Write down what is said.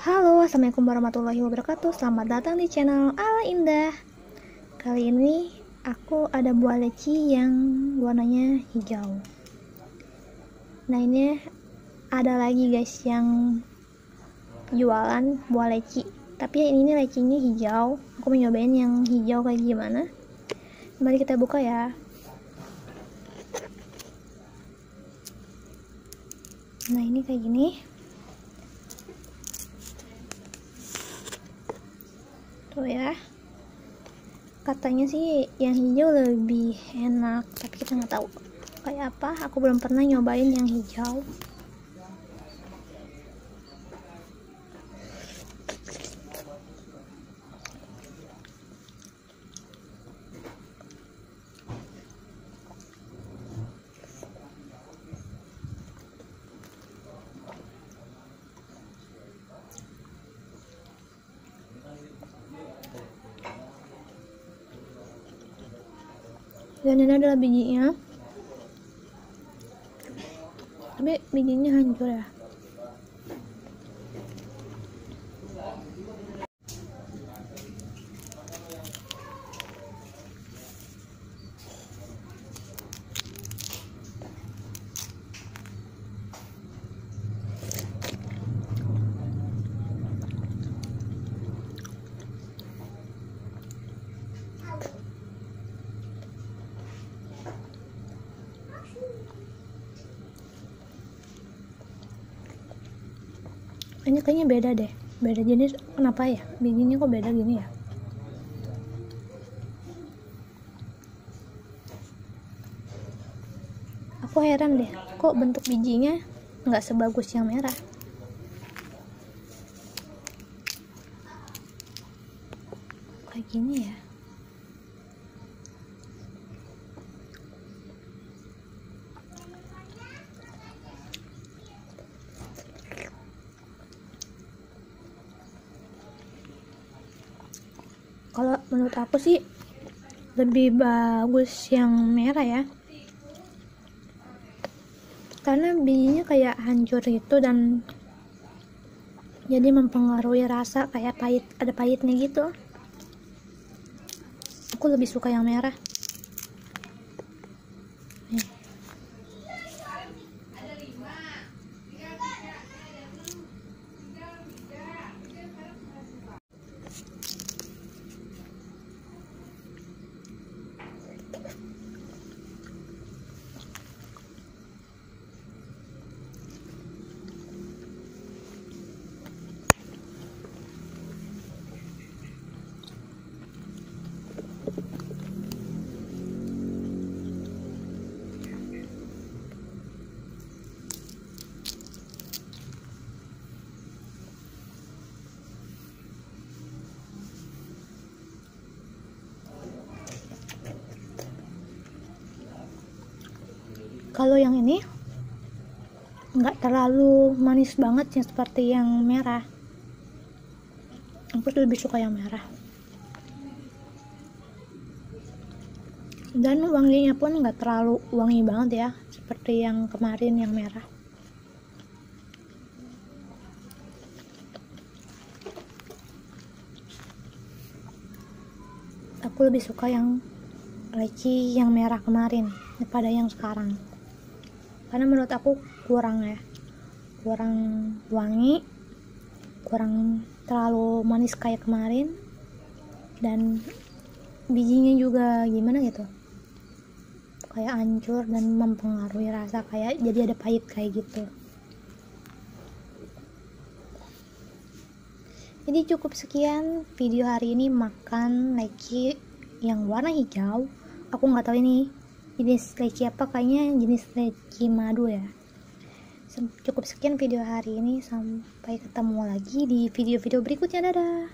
Halo, Assalamualaikum warahmatullahi wabarakatuh. Selamat datang di channel Ala Indah. Kali ini aku ada buah leci yang warnanya hijau. Nah ini ada lagi guys yang jualan buah leci. Tapi yang ini lecinya hijau. Aku mau nyobain yang hijau kayak gimana. Mari kita buka ya. Nah ini kayak gini tuh ya. Katanya sih yang hijau lebih enak tapi kita nggak tahu. Kayak apa? Aku belum pernah nyobain yang hijau dan ini adalah bijinya. Tapi bijinya hancur ya ini kayaknya beda deh. Beda jenis kenapa ya? Bijinya kok beda gini ya? Aku heran deh kok bentuk bijinya nggak sebagus yang merah? Kayak gini ya kalau menurut aku sih lebih bagus yang merah ya. Karena bijinya kayak hancur gitu dan jadi mempengaruhi rasa kayak pahit ada pahitnya gitu. Aku lebih suka yang merah kalau yang ini nggak terlalu manis banget ya seperti yang merah. Aku lebih suka yang merah. Dan wanginya pun nggak terlalu wangi banget ya seperti yang kemarin yang merah. Aku lebih suka yang leci yang merah kemarin daripada yang sekarang karena menurut aku kurang ya. Kurang wangi kurang terlalu manis kayak kemarin dan bijinya juga gimana gitu. Kayak hancur dan mempengaruhi rasa kayak jadi ada pahit kayak gitu. Jadi cukup sekian video hari ini makan leci yang warna hijau. Aku nggak tahu ini jenis leci apa? Kayaknya jenis leci madu ya. Cukup sekian video hari ini. Sampai ketemu lagi di video-video berikutnya. Dadah